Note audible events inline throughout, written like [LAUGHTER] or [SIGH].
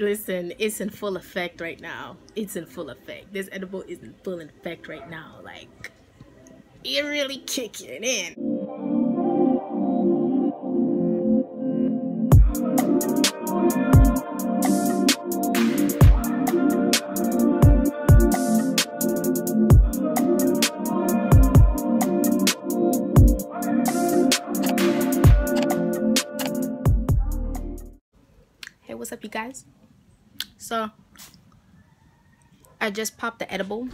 Listen, it's in full effect right now. It's in full effect. This edible is in full effect right now. Like, it really kicking in. Hey, what's up, you guys? So, I just popped the edible.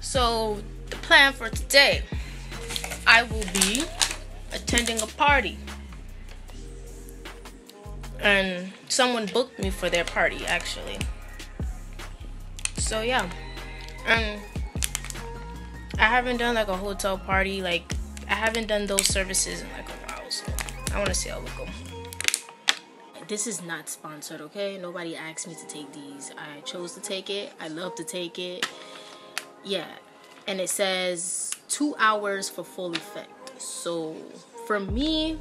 So, the plan for today, I will be attending a party. And someone booked me for their party, actually. So, yeah. And I haven't done like a hotel party. Like, I haven't done those services in like a while. So, I want to see how it go this is not sponsored, okay? Nobody asked me to take these. I chose to take it. I love to take it. Yeah. And it says two hours for full effect. So for me,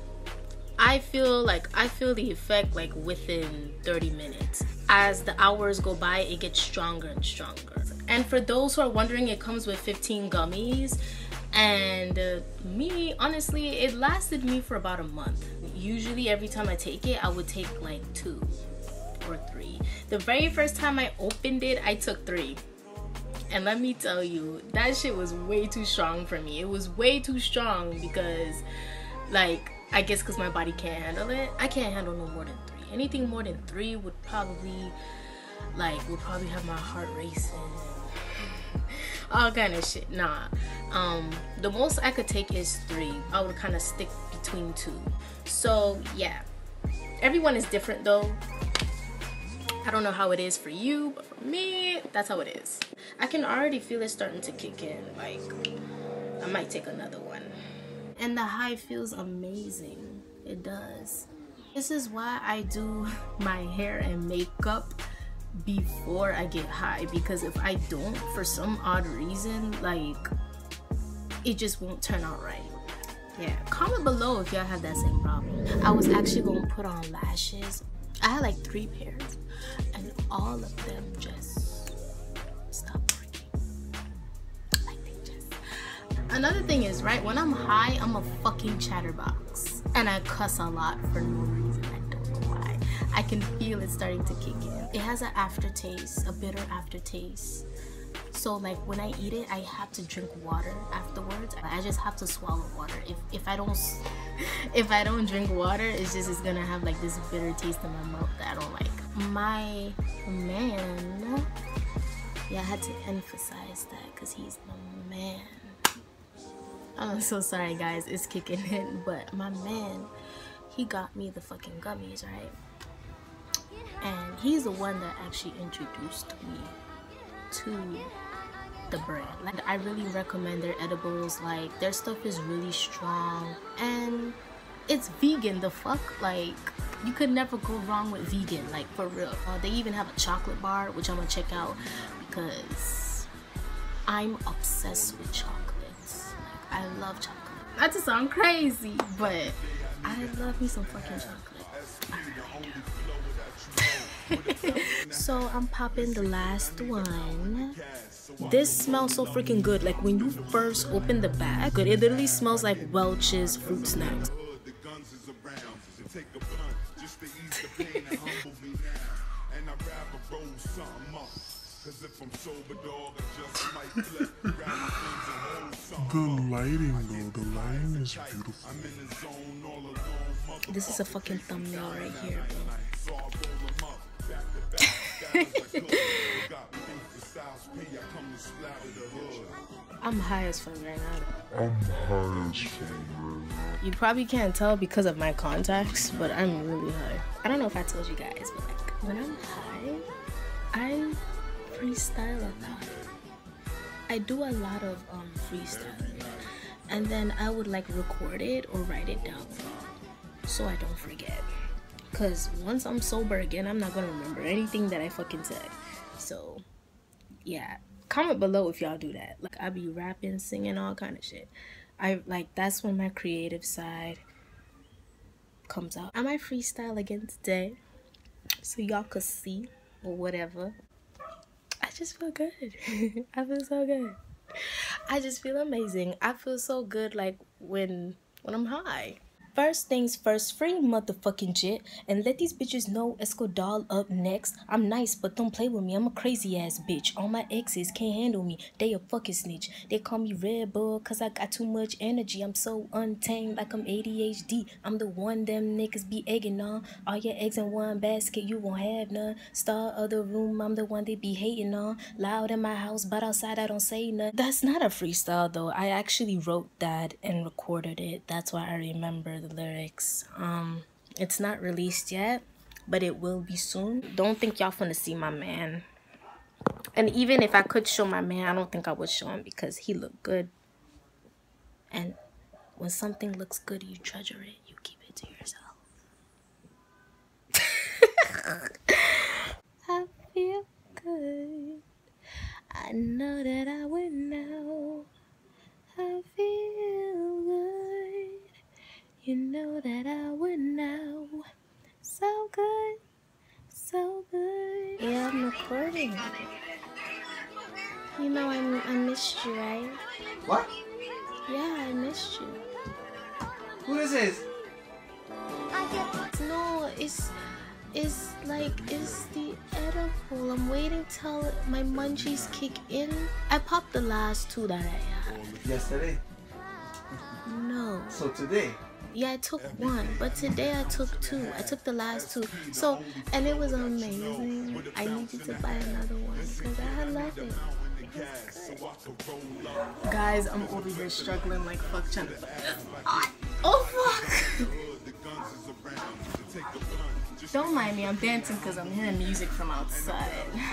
I feel like I feel the effect like within 30 minutes. As the hours go by, it gets stronger and stronger. And for those who are wondering, it comes with 15 gummies. And uh, me, honestly, it lasted me for about a month usually every time I take it, I would take like two or three. The very first time I opened it, I took three. And let me tell you, that shit was way too strong for me. It was way too strong because, like, I guess because my body can't handle it. I can't handle no more than three. Anything more than three would probably, like, would probably have my heart racing. All kind of shit. Nah. Um, the most I could take is three. I would kind of stick between two. So yeah, everyone is different though. I don't know how it is for you, but for me, that's how it is. I can already feel it starting to kick in. Like, I might take another one. And the high feels amazing. It does. This is why I do [LAUGHS] my hair and makeup before I get high because if I don't, for some odd reason, like, it just won't turn out right. Yeah comment below if y'all have that same problem. I was actually gonna put on lashes. I had like three pairs and all of them just stopped working. Like they just another thing is right when i'm high i'm a fucking chatterbox and i cuss a lot for no reason i can feel it starting to kick in. It has an aftertaste a bitter aftertaste. So like when i eat it i have to drink water afterwards. I just have to swallow water. If if i don't [LAUGHS] if i don't drink water it's just it's gonna have like this bitter taste in my mouth that i don't like. My man yeah i had to emphasize that because he's my man. I'm so sorry guys it's kicking in but my man he got me the fucking gummies right he's the one that actually introduced me to the brand. Like i really recommend their edibles. Like their stuff is really strong. And it's vegan the fuck? Like you could never go wrong with vegan like for real. Uh, they even have a chocolate bar which i'm gonna check out because i'm obsessed with chocolates. Like i love chocolate. Not to sound crazy but i love me some fucking chocolate [LAUGHS] so I'm popping the last one. This smells so freaking good. Like when you first open the bag, it literally smells like Welch's fruit snacks. [LAUGHS] the lighting though, the lighting is beautiful. This is a fucking thumbnail right here. [LAUGHS] I'm high as fuck right now. I'm high as fuck right now. You probably can't tell because of my contacts, but I'm really high. I don't know if I told you guys, but like when I'm high, I freestyle a lot. I do a lot of um, freestyling, and then I would like record it or write it down so I don't forget. Cause once I'm sober again, I'm not gonna remember anything that I fucking said. So, yeah. Comment below if y'all do that. Like I be rapping, singing, all kind of shit. I like that's when my creative side comes out. I might freestyle again today, so y'all could see. or whatever. I just feel good. [LAUGHS] I feel so good. I just feel amazing. I feel so good like when when I'm high. First things first, free motherfucking jit, and let these bitches know Esco Doll up next. I'm nice, but don't play with me. I'm a crazy ass bitch. All my exes can't handle me. They a fucking snitch. They call me Red Bull, cause I got too much energy. I'm so untamed, like I'm ADHD. I'm the one them niggas be egging on. All your eggs in one basket, you won't have none. Star of the room, I'm the one they be hating on. Loud in my house, but outside I don't say none. That's not a freestyle though. I actually wrote that and recorded it. That's why I remember the lyrics. Um, it's not released yet, but it will be soon. Don't think y'all finna see my man. And even if I could show my man, I don't think I would show him because he looked good. And when something looks good, you treasure it. You keep it to yourself. [LAUGHS] I feel good. I know that You know I, I missed you, right? What? Yeah, I missed you. Who is this? I get. No, it's it's like it's the edible. I'm waiting till my munchies kick in. I popped the last two that I had. Yesterday. No. So today. Yeah, I took one, but today I took two. I took the last two. So, and it was amazing. I needed to buy another one because I love it. Guys, I'm over here struggling like fuck trying to. Oh fuck! [LAUGHS] Don't mind me, I'm dancing because I'm hearing music from outside. [LAUGHS]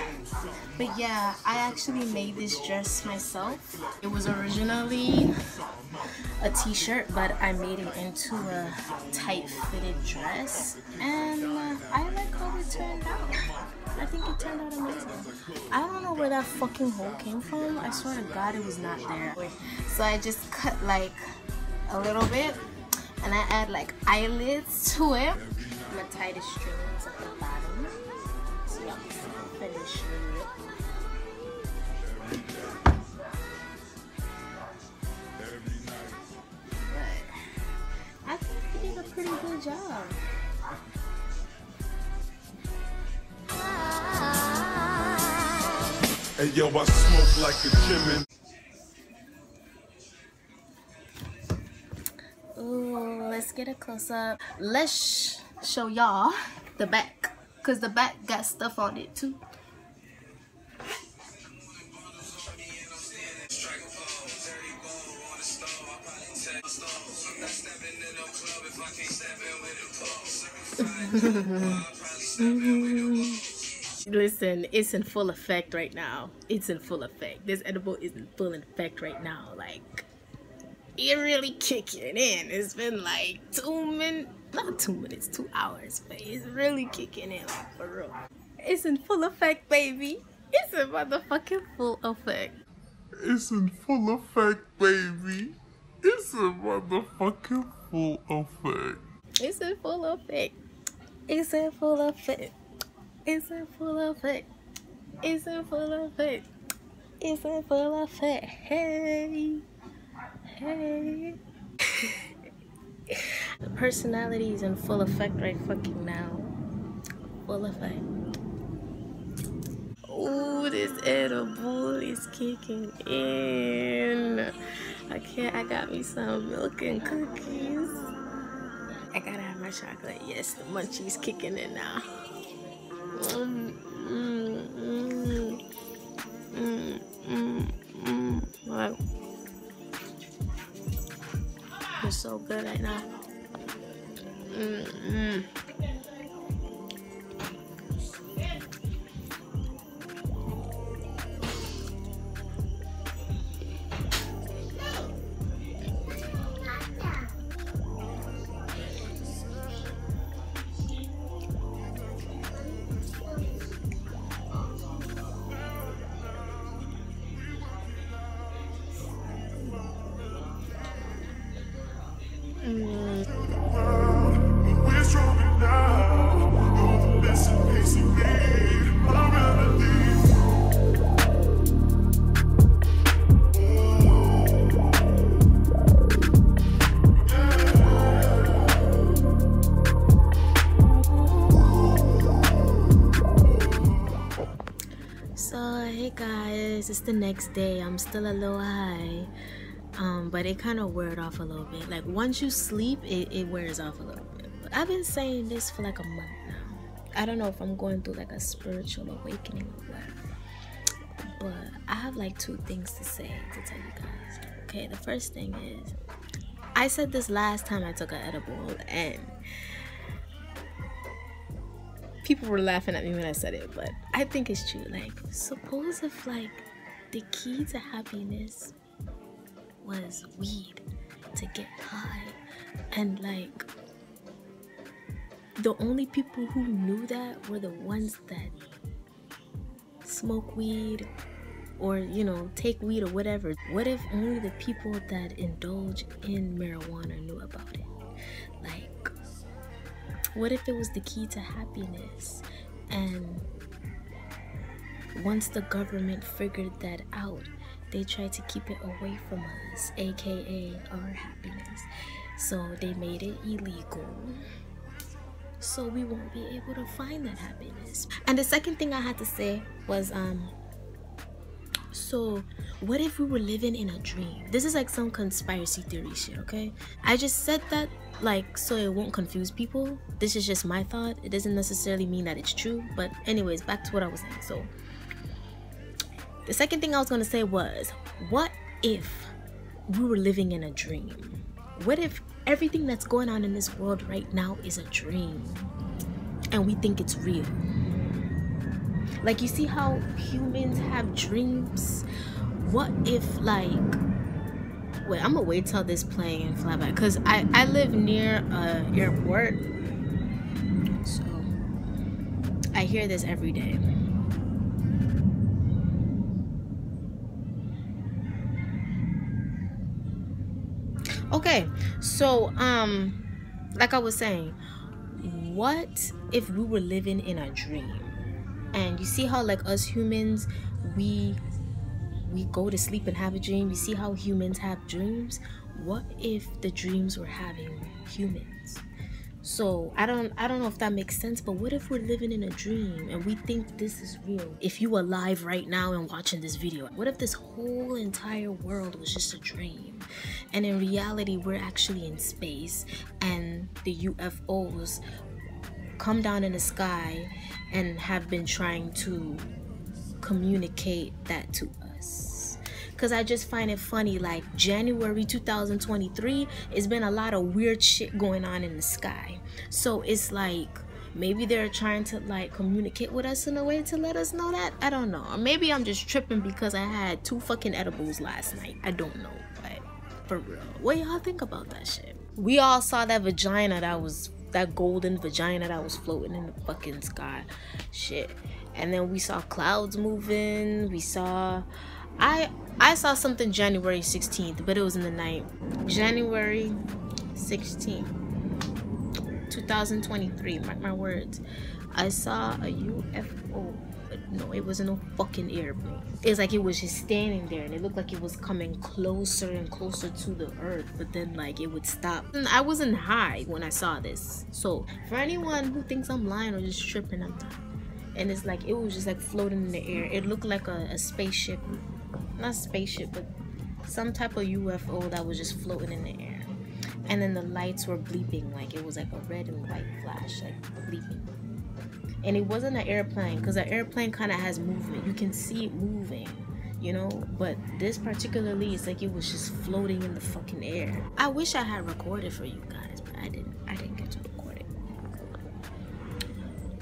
But yeah, I actually made this dress myself. It was originally a t-shirt, but I made it into a tight fitted dress. And uh, I like how it turned out. I think it turned out amazing. I don't know where that fucking hole came from. I swear to God it was not there. So I just cut like a little bit and I add like eyelids to it. I'm gonna tie the strings at the bottom. So y'all can finish it. But I think he did a pretty good job. Hey yo, I smoke like a Jimin. Ooh, let's get a close up. Let's show y'all the back. Cause the back got stuff on it too. [LAUGHS] Listen, it's in full effect right now. It's in full effect. This edible is in full effect right now. Like, it really kicking in. It's been like two minutes, not two minutes, two hours, but it's really kicking in, like for real. It's in full effect, baby. It's in motherfucking full effect. It's in full effect, baby. It's in motherfucking full effect. It's in full effect. It's in full effect. It's in full effect. It's in full effect. It's in full effect. Hey. Hey. [LAUGHS] the personality is in full effect right fucking now. Full effect. Ooh, this edible is kicking in. I can't, I got me some milk and cookies. I gotta have my chocolate. Yes, the munchies kicking in now. Mm, mm, mm, mm, mm, mm. Wow. It's so good right now. Mm, mm. It's the next day. I'm still a little high. Um, but it kind of weared off a little bit. Like once you sleep, it, it wears off a little bit. But I've been saying this for like a month now. I don't know if I'm going through like a spiritual awakening or what. But I have like two things to say to tell you guys. Okay, the first thing is I said this last time I took an edible and people were laughing at me when I said it, but I think it's true. Like, suppose if like the key to happiness was weed to get high, and like the only people who knew that were the ones that smoke weed or you know take weed or whatever. What if only the people that indulge in marijuana knew about it? Like what if it was the key to happiness? And once the government figured that out, they tried to keep it away from us, aka our happiness. So they made it illegal. So we won't be able to find that happiness. And the second thing I had to say was um so what if we were living in a dream? This is like some conspiracy theory shit, okay? I just said that like so it won't confuse people this is just my thought it doesn't necessarily mean that it's true but anyways back to what i was saying so the second thing i was going to say was what if we were living in a dream what if everything that's going on in this world right now is a dream and we think it's real like you see how humans have dreams what if like Wait, I'm gonna wait till this plane and fly because I, I live near a airport. So I hear this every day. Okay, so um like I was saying, what if we were living in a dream? And you see how like us humans we we go to sleep and have a dream. You see how humans have dreams? What if the dreams were having humans? So I don't I don't know if that makes sense, but what if we're living in a dream and we think this is real? If you are alive right now and watching this video, what if this whole entire world was just a dream? And in reality we're actually in space and the UFOs come down in the sky and have been trying to communicate that to us because I just find it funny. Like January 2023, it's been a lot of weird shit going on in the sky. So it's like maybe they're trying to like communicate with us in a way to let us know that. I don't know. Or maybe I'm just tripping because I had two fucking edibles last night. I don't know. For real, what y'all think about that shit? We all saw that vagina that was that golden vagina that was floating in the fucking sky. Shit. And then we saw clouds moving. We saw i i saw something january 16th but it was in the night. January 16th 2023 mark my words. I saw a ufo no it wasn't no fucking airplane. It's like it was just standing there and it looked like it was coming closer and closer to the earth but then like it would stop. And i wasn't high when i saw this. So for anyone who thinks i'm lying or just tripping i'm not. And it's like it was just like floating in the air. It looked like a, a spaceship. Not spaceship but some type of ufo that was just floating in the air. And then the lights were bleeping like it was like a red and white flash like bleeping and it wasn't an airplane because an airplane kind of has movement. You can see it moving you know? But this particularly it's like it was just floating in the fucking air. I wish i had recorded for you guys but i didn't. I didn't get to record it.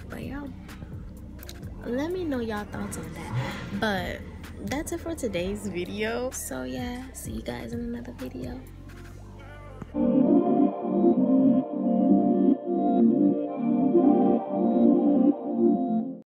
But y'all let me know y'all thoughts on that. But that's it for today's video. So yeah see you guys in another video